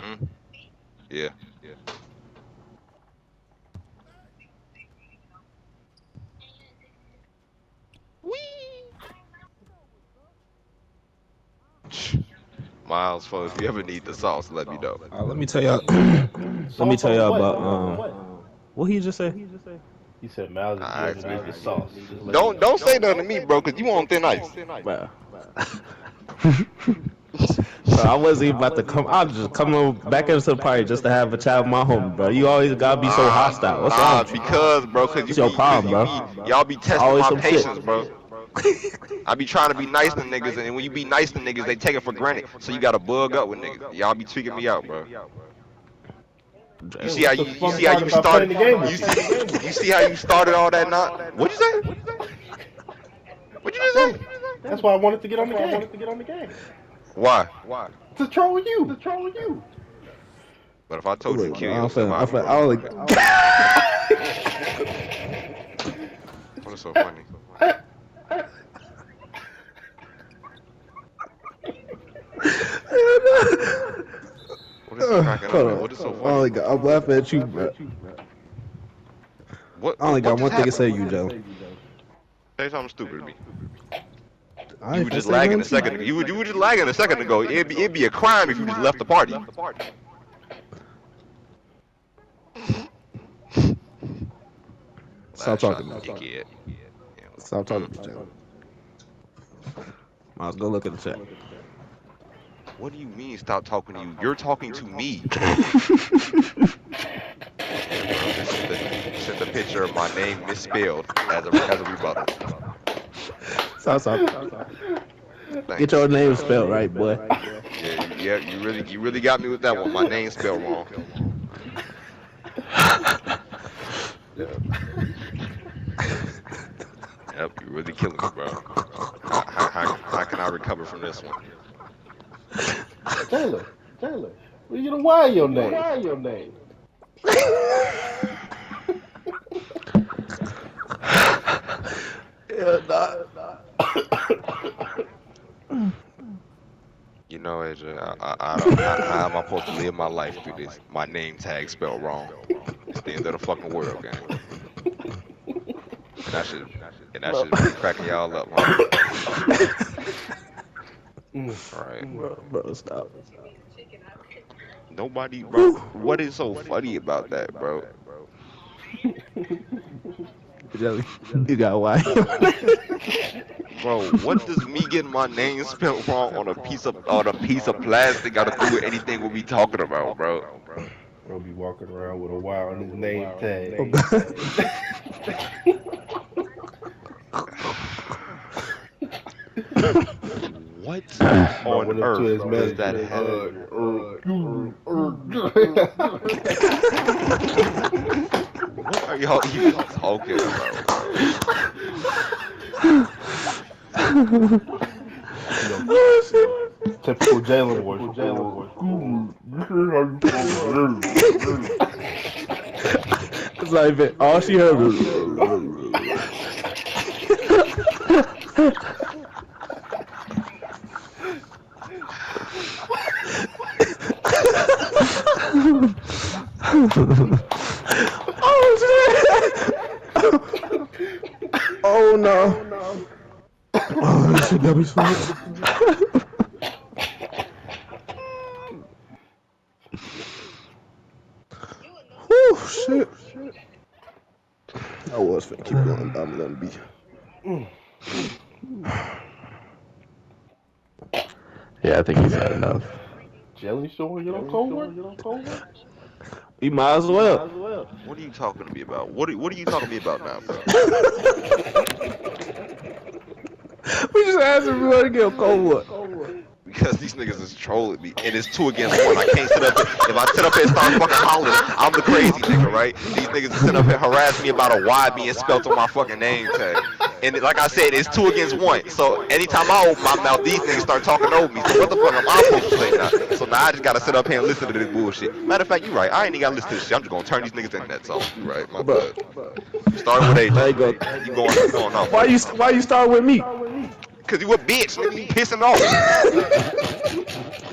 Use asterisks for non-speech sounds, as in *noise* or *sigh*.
Hmm? Yeah. Yeah. Miles, folks, if you ever need the sauce, let me know. Uh, let me tell y'all. *clears throat* let me tell y'all about um. What he just say? He said Miles is Alright, giving out the sauce. Just let Don't me don't say nothing to me, bro, cause you on thin ice. Bro. *laughs* Bro, I wasn't even about to come. I'm just coming back into the party just to have a chat with my homie, bro. You always gotta be so hostile. What's nah, wrong? with because, bro, cause you What's your be, problem, cause you be- y'all be testing Always my some shit. patience, bro. I be trying to be nice to niggas, and when you be nice to niggas, they take it for granted. So you gotta bug up with niggas. Y'all be tweaking me out, bro. You see how you, you see how you started. You see, you see how you started all that not? What'd you say? What'd you just say? That's why I wanted to get on the game. I wanted to get on the game. Why? Why? To troll you. To troll you. But if I told you to kill I'm yourself, finna, I'm I'd finna, I only, What's *laughs* so funny? What is so cracking up? man? What is so I only funny? got, I'm laughing at you, bro. What? I only got one thing to say to you, Joe. Say something stupid to me. I You were just lagging a nothing to you. second. ago. You were, you were just lagging a second ago. It'd be, it'd be a crime if you just left the party. Stop talking to me. Dickhead. Stop talking to me, Joe. Miles, go look at the chat. What do you mean stop talking to you? You're talking to me. *laughs* Sent a picture of my name misspelled as a as a rebuttal. Stop, stop, stop, stop. Thank Get you. your name spelled right, boy. Yeah, you, yeah, you really you really got me with that one. My name spelled wrong. *laughs* Yep, you really killing me, bro. How, how, how, how can I recover from this one? Taylor. Taylor. Well, you know why your name? Why your name? Yeah, nah, AJ, I, I, I don't, how, how am I supposed to live my life through this? My name tag spelled wrong. It's the end of the fucking world, gang. And I should, and that should be cracking y'all up, huh? Mm. Alright. bro, bro, stop. Nobody, bro. What is so funny about that, bro? Jelly, you got why? Bro, what does me getting my name spelled wrong on a piece of on a piece of plastic got to do with anything we be talking about, bro? Bro be walking around with a wire on his name tag. Oh, what *laughs* on went up to earth does that manager. have? What are y'all even talking about? *laughs* Typical Jalen voice. Jalen it's not even all she heard was. oh shit! oh no! Oh, this shit got me so. Whew, shit. I was finna keep going, but I'm gonna be. Yeah, I think he's had enough. Jelly showing you don't cold? You don't cold work? You might as well. What are you talking to me about? What are, what are you talking to me about now, bro? *laughs* We just asked everybody to get a cold what? Because these niggas is trolling me, and it's two against one. I can't sit up. Here. If I sit up here and start fucking hollering, I'm the crazy nigga, right? These niggas sit up here harass me about a Y being spelled on my fucking name tag. And like I said, it's two against one. So anytime I open my mouth, these niggas start talking over me. So what the fuck am I supposed to say now? So now I just gotta sit up here and listen to this bullshit. Matter of fact, you right. I ain't even gotta listen to this shit. I'm just gonna turn these niggas internet off. You right? My bad. Starting with AJ. There you go. You going, you going off. Why you why you start with me? Cause you a bitch, nigga. You pissing off. *laughs*